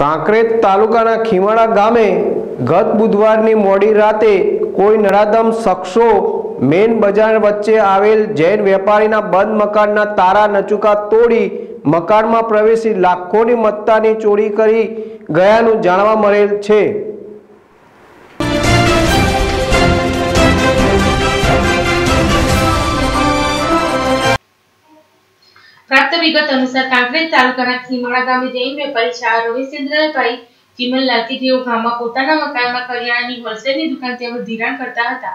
કાંકરેજ તાલુકાના ખીમાડા ગામે ગત બુધવારની મોડી રાતે કોઈ નરાધમ શખ્સો મેન બજાર વચ્ચે આવેલ જૈન વેપારીના બંધ મકાનના તારા નચુકા તોડી મકાનમાં પ્રવેશી લાખોની મત્તાની ચોરી કરી ગયાનું જાણવા મળેલ છે. પ્રાપ્ત વિગત અનુસાર કાંકરેજ તાલુકાના ખીમાળા ગામે જૈન વેપારી શાહ રવિચંદ્રભાઈ ચિમનલાલથી જેઓ ગામમાં પોતાના મકાનમાં કરિયાણાની હોલસેલની દુકાન તેમજ ધિરાણ કરતા હતા.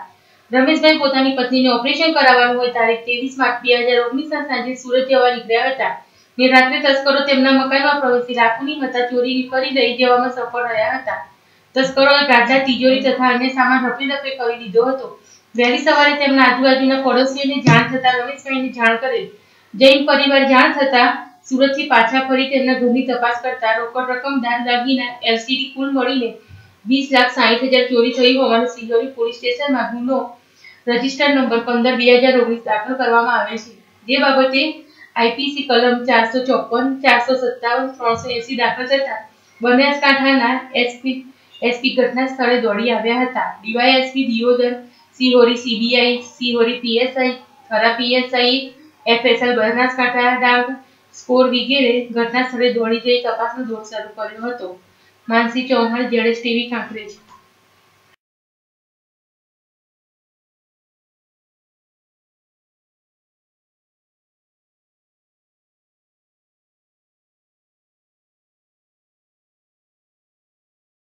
રમેશભાઈ પોતાની પત્નીને ઓપરેશન કરાવવાનું હોય તારીખ ત્રેવીસ માર્ચ બે હજાર ઓગણીસના સાંજે સુરત જવા નીકળ્યા હતા. ને રાત્રે તસ્કરો તેમના મકાનમાં પ્રવેશી લાખોની હતા ચોરી કરી લઈ જવામાં સફળ રહ્યા હતા. તસ્કરોએ ગાદલા, તિજોરી તથા અન્ય સામાન રફે દફે કરી દીધો હતો. વહેલી સવારે તેમના આજુબાજુના પડોશીઓને જાણ થતા રમેશભાઈને જાણ કરેલ જૈન પરિવાર જાણ થતા સુરતથી પાછા ફરી તેમના ઘરની તપાસ કરતા રોકડ રકમ, દાન દાગીના એલસીડી કુલ મળીને વીસ લાખ સાહીઠ હજાર ચોરી થઈ હોવાનું સિહોરી પોલીસ સ્ટેશનમાં ગુનો રજિસ્ટર નંબર પંદર બે હજાર ઓગણીસ દાખલ કરવામાં આવે છે. જે બાબતે આઈપીસી કલમ ચારસો ચોપન, ચારસો સત્તાવન, ત્રણસો એસી દાખલ થતા બનાસકાંઠાના એસપી એસપી ઘટના સ્થળે દોડી આવ્યા હતા. DYSP Deodar, Sihori CBI Sihori PSI Thara PSI FSL Banaskantha dog squad વગેરે ઘટના સ્થળે દોડી જઈ તપાસનો દોર શરૂ કર્યો હતો. માનસી ચૌહાણ, જેડેશ ટીવી કાંકરેજ